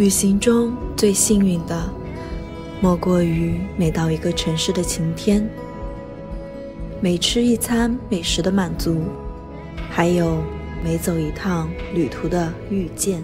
旅行中最幸运的莫过于每到一个城市的晴天每吃一餐美食的满足还有每走一趟旅途的遇见。